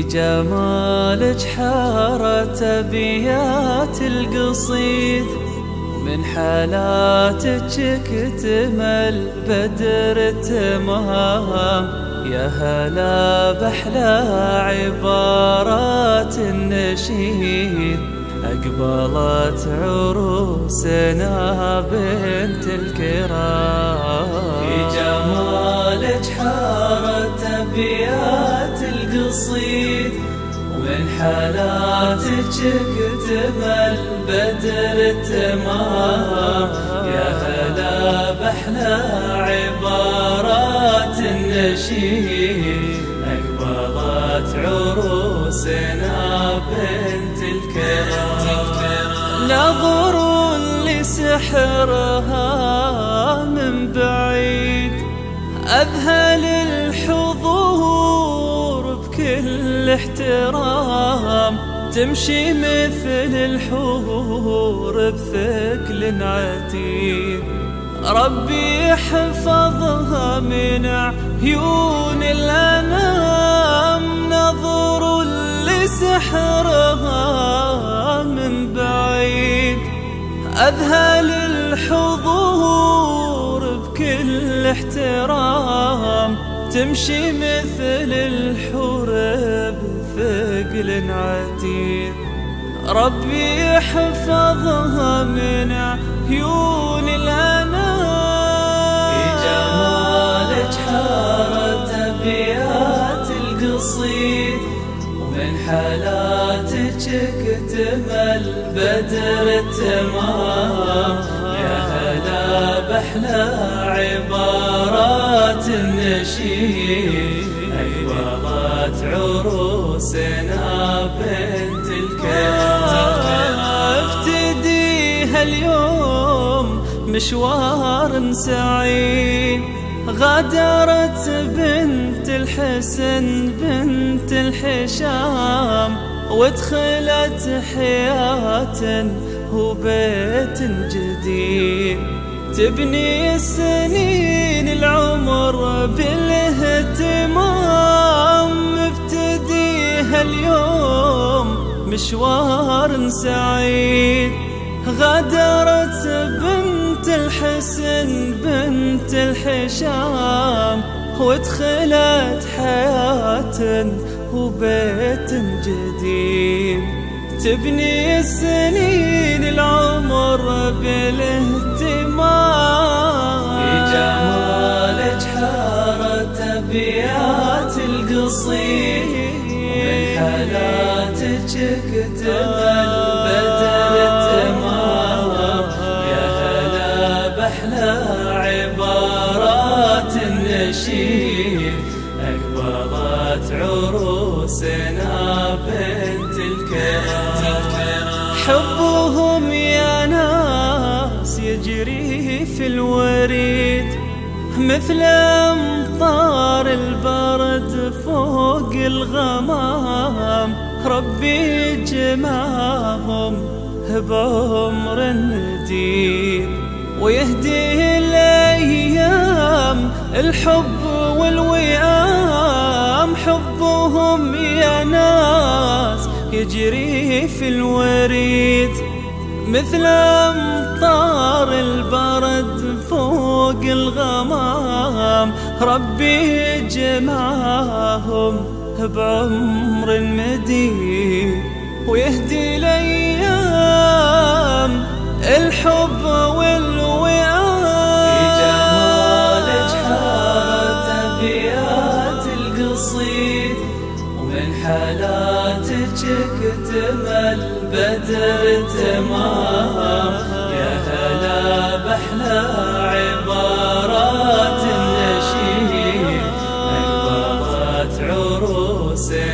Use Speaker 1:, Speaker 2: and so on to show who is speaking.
Speaker 1: في جمالك حارت أبيات القصيد. من حالاتك اكتمل بدر التمام يا هلا بأحلى عبارات النشيد. أقبلت عروسنا بنت الكرام. في جمالك حارت أبيات القصيد. ومن حالاتك اكتمل بدر التمام يا هلا بأحلى عبارات النشيد. أقبلت عروسنا بنت الكرام. نظر لسحرها من بعيد. أذهل بكل احترام تمشي مثل الحور بثقل عتيد ربي يحفظها من عيون الأنام نظر لسحرها من بعيد. أذهل الحضور بكل احترام تمشي مثل الحور بثقل عتيد ربي يحفظها من عيون الأنام
Speaker 2: في جمالك حارت أبيات القصيد. ومن حالاتك اكتمل بدر التمام. يا هلا بأحلى عبارات النشيد أقبلت عروسنا بنت الكرام
Speaker 1: افتديها اليوم مشوار سعيد. غادرت بنت الحسن بنت الحشام وادخلت حياة وبيت جديد. تبني السنين العمر بالإهتمام ابتديها اليوم مشوار سعيد. غادرت بنت الحسن بنت الحشام وادخلت حياة وبيت جديد. تبني السنين العمر بالاهتمام.
Speaker 2: في جمالك حارت أبيات القصيد ومن حالاتك اكتمل بدر التمام يا هلا بأحلى
Speaker 1: حبهم يا ناس يجري في الوريد مثل أمطار البرد فوق الغمام. ربي جمعهم بعمر مديد ويهدي الأيام. الحب والوئام حبهم يا ناس يجري في الوريد مثل أمطار البرد فوق الغمام. ربي جمعهم بعمر مديد ويهدي الأيام. الحب والوئام
Speaker 2: ختم البدر تماها يا هلا بحلى عبارات النشيد. أكبرت عروسه